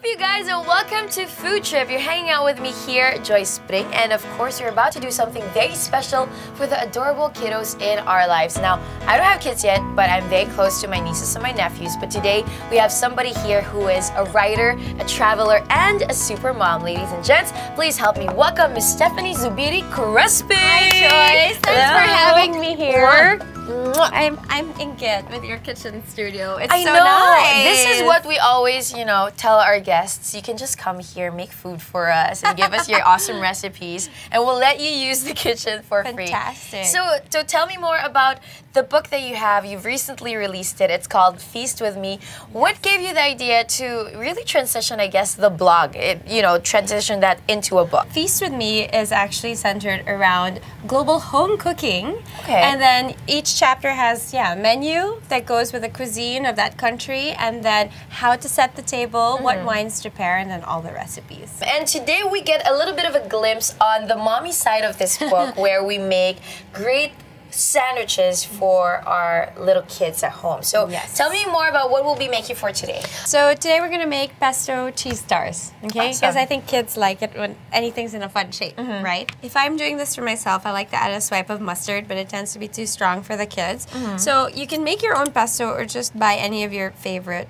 up, you guys, and welcome to Food Trip. You're hanging out with me here, Joyce Pring, and of course, you're about to do something very special for the adorable kiddos in our lives. Now, I don't have kids yet, but I'm very close to my nieces and my nephews. But today, we have somebody here who is a writer, a traveler, and a super mom. Ladies and gents, please help me welcome Miss Stephanie Zubiri Crespi. Hi, Joyce. Thanks Hello. for having me here. Mwah. I'm I'm inget with your kitchen studio. It's I so know. nice. This is what we always, you know, tell our guests. You can just come here, make food for us, and give us your awesome recipes, and we'll let you use the kitchen for free. Fantastic. So, so tell me more about the book that you have. You've recently released it. It's called Feast with Me. What gave you the idea to really transition, I guess, the blog? It, you know, transition that into a book. Feast with Me is actually centered around global home cooking. Okay. And then each chapter has yeah, menu that goes with the cuisine of that country and then how to set the table, what mm-hmm. wines to pair, and then all the recipes. And today we get a little bit of a glimpse on the mommy side of this book where we make great sandwiches for our little kids at home. So Yes. tell me more about what we'll be making for today. So today we're gonna make pesto cheese stars, okay? Because Awesome. I think kids like it when anything's in a fun shape, mm-hmm. right? If I'm doing this for myself, I like to add a swipe of mustard, but it tends to be too strong for the kids. Mm-hmm. So you can make your own pesto or just buy any of your favorite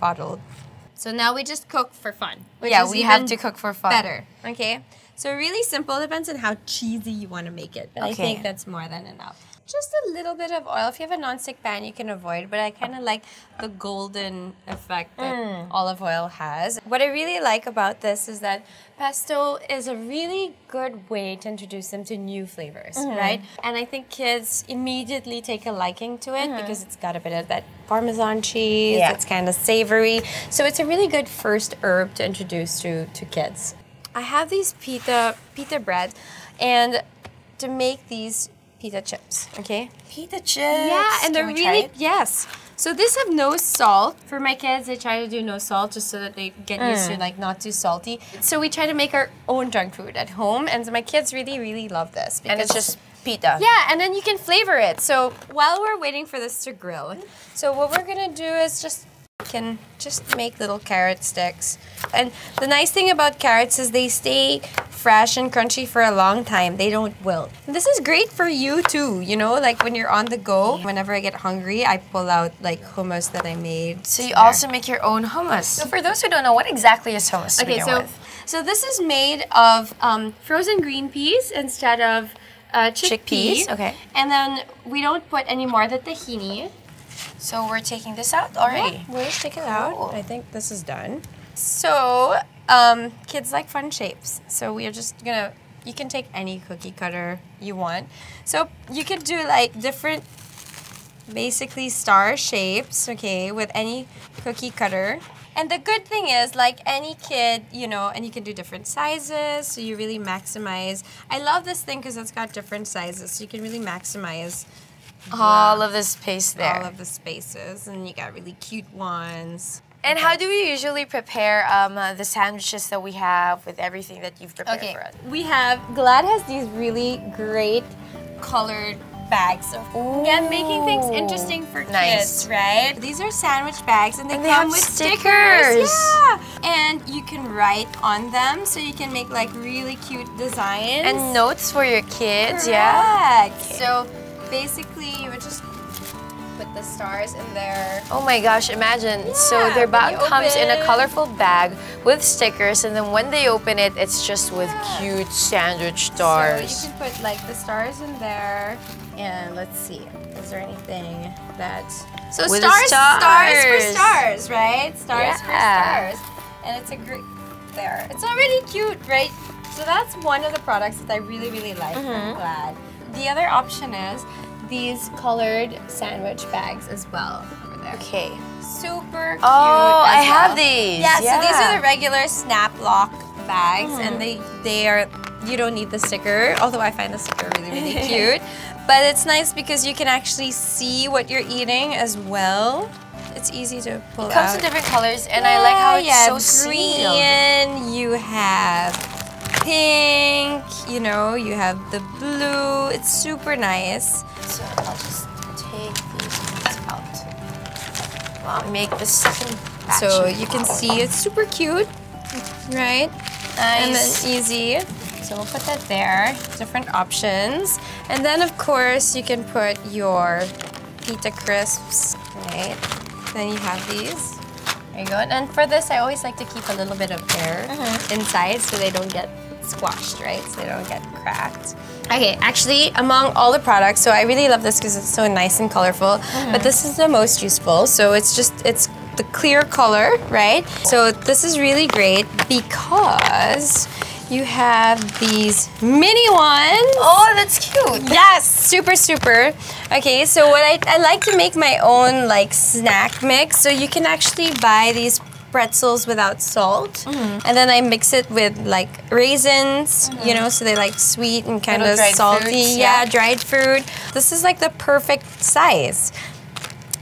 bottled. So now we just cook for fun. Which yeah, is we have to cook for fun. better, okay? So really simple, depends on how cheesy you want to make it, but I think that's more than enough. Just a little bit of oil. If you have a non-stick pan, you can avoid, but I kind of like the golden effect that Mm. olive oil has. What I really like about this is that pesto is a really good way to introduce them to new flavors, Mm-hmm. right? And I think kids immediately take a liking to it Mm-hmm. because it's got a bit of that Parmesan cheese, Yeah. it's kind of savory. So it's a really good first herb to introduce to, to kids. I have these pita pita bread, and to make these pita chips, okay? Pita chips. Yeah, and they're Can we try really yes. So this have no salt. For my kids, I try to do no salt just so that they get used Mm. to like not too salty. So we try to make our own junk food at home, and so my kids really really love this. And it's just pita. yeah, and then you can flavor it. So while we're waiting for this to grill, so what we're gonna do is just can just make little carrot sticks. And the nice thing about carrots is they stay fresh and crunchy for a long time. They don't wilt. And this is great for you too, you know, like when you're on the go. Whenever I get hungry, I pull out like hummus that I made. So you there. also make your own hummus. So for those who don't know, what exactly is hummus? Okay, so with? so this is made of um, frozen green peas instead of uh, chickpeas. Chickpeas, okay. And then we don't put any more of the tahini. So we're taking this out already. Yeah, we're just take it Cool. out. I think this is done. So um, kids like fun shapes. So we're just gonna. You can take any cookie cutter you want. So you could do like different, basically star shapes. Okay, with any cookie cutter. And the good thing is, like any kid, you know, and you can do different sizes, so you really maximize. I love this thing because it's got different sizes, so you can really maximize All of the space there. all of the spaces, and you got really cute ones. And how do we usually prepare um, uh, the sandwiches that we have with everything that you've prepared Okay, for us? we have Glad has these really great colored bags. So again, making things interesting for nice. kids, right? These are sandwich bags, and they And they come with stickers. Yeah, and you can write on them, so you can make like really cute designs And notes for your kids, yeah? Correct. So basically, you would just put the stars in there. Oh my gosh, imagine. so their bag comes in a colorful bag with stickers, and then when they open it, it's just with Yeah. cute sandwich stars. So you can put like the stars in there, and let's see, is there anything that? So With the stars, stars for stars. stars, right? Stars for Yeah. stars, and it's a great there. It's already cute, right? So that's one of the products that I really really like. Mm-hmm. I'm glad. The other option is these colored sandwich bags as well over there. okay. Super cute. Oh, I have these. Yeah, so these are the regular snap lock bags, Mm-hmm. and they they are you don't need the sticker. Although I find the sticker really really cute, but it's nice because you can actually see what you're eating as well. It's easy to pull It comes out. in different colors, and I like how it's Yeah, so have sealed. You have pink. You know, you have the blue. It's super nice. So I'll just take these ones out. Wow, make the second So you can see it's super cute, right? And then easy. So we'll put that there. Different options. And then of course you can put your pita crisps, right? Then you have these. There you go. And for this, I always like to keep a little bit of air mm-hmm. inside so they don't get squashed, right? So they don't get cracked. Okay, actually, among all the products, so I really love this because it's so nice and colorful, but mm-hmm. this is the most useful. So it's just, it's the clear color, right? So this is really great because you have these mini ones. Oh, that's cute. Yes, super, super. Okay, so what I, I like to make my own like snack mix. So you can actually buy these pretzels without salt, and then I mix it with like raisins, you know, so they like sweet and kind of dried salty. fruits, yeah. yeah. dried fruit. This is like the perfect size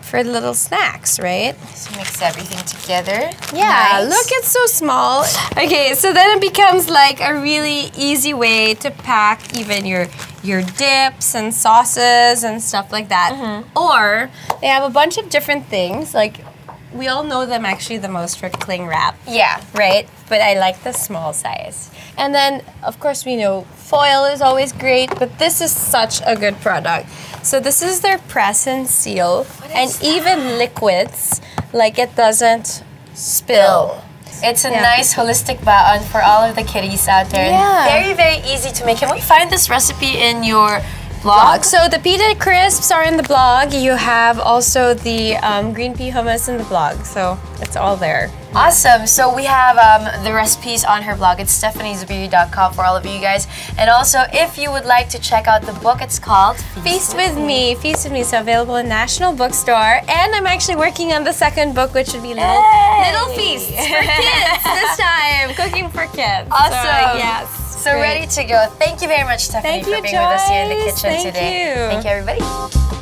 for little snacks, right? So mix everything together. Yeah, Nice. look, it's so small. Okay, so then it becomes like a really easy way to pack even your your dips and sauces and stuff like that. Mm-hmm. Or they have a bunch of different things. Like we all know them actually the most for cling wrap, Yeah. right? But I like the small size. And then of course we know foil is always great, but this is such a good product. So this is their press and seal, and is even liquids, like it doesn't spill. It's a Yeah. nice holistic baon for all of the kitties out there. Yeah. Very, very easy to make. Can we find this recipe in your blog? So the pita crisps are in the blog. You have also the um, green pea hummus in the blog. So it's all there. Awesome. So we have um, the recipes on her blog. It's stephaniezubiri.com for all of you guys. And also, if you would like to check out the book, it's called Feast with me, Feast with me. So available in National Bookstore, and I'm actually working on the second book, which would be little Hey! little feasts for kids this time, cooking for kids. Awesome. So, yes. So great. ready to go. Thank you very much, Stephanie, Thank for you, being with us here in the kitchen Thank today. you. Thank you, everybody.